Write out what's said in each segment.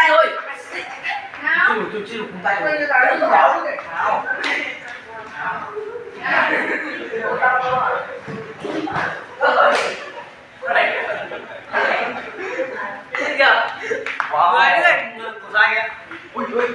tay ơi Nào Tôi chưa được cùng tay rồi Tôi bảo Nào Wow. Người đấy, của dài kìa. Ui ui.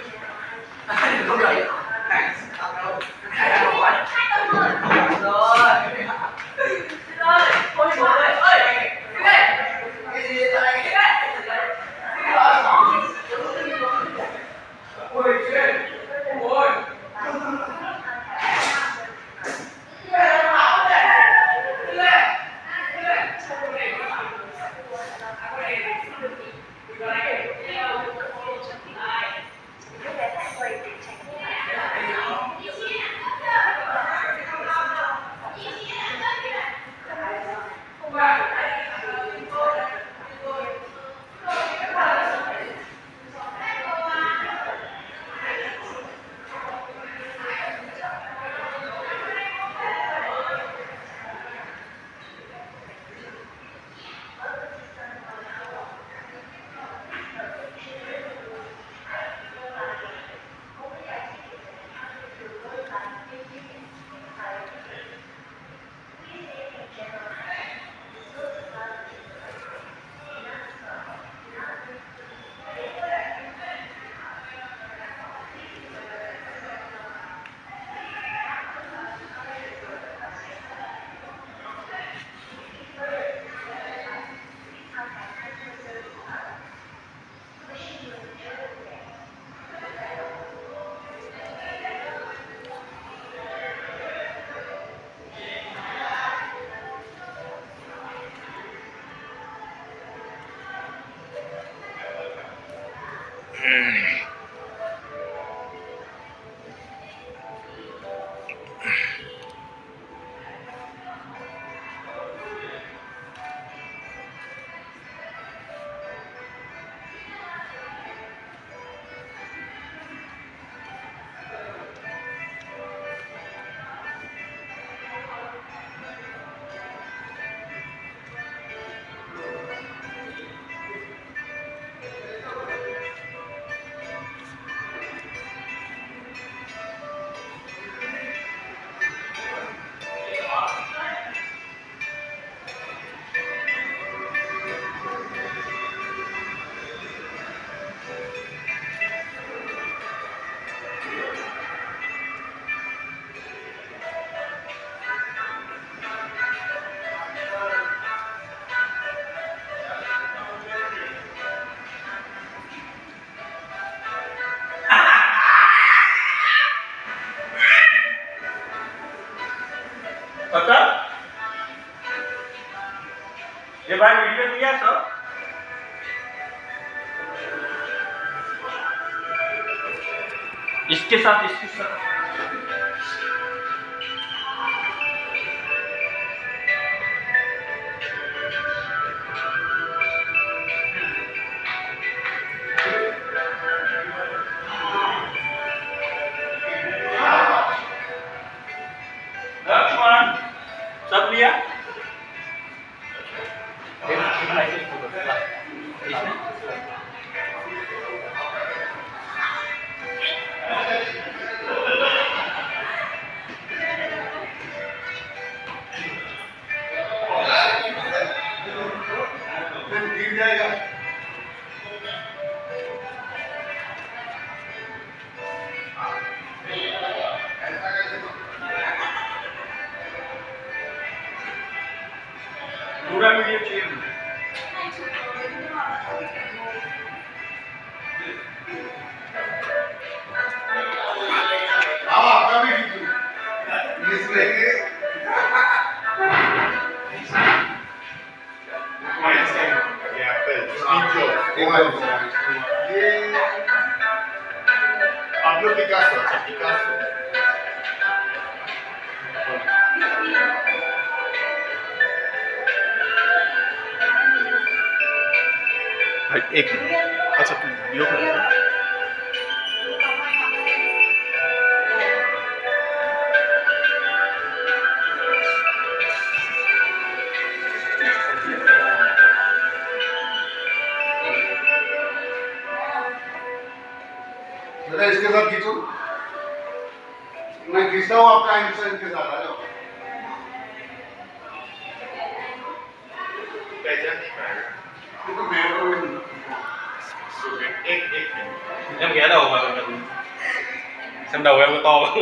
इसके साथ इसके साथ मिल जाएगा ये Pablo Picasso एक मिनट मतलब की तुम मैं घिसता हूँ आपका हिंसा इनके साथ आ जाओ पहचान नहीं पाएगा तो मैं एक एक em ghé đầu mà mình xem đầu em có to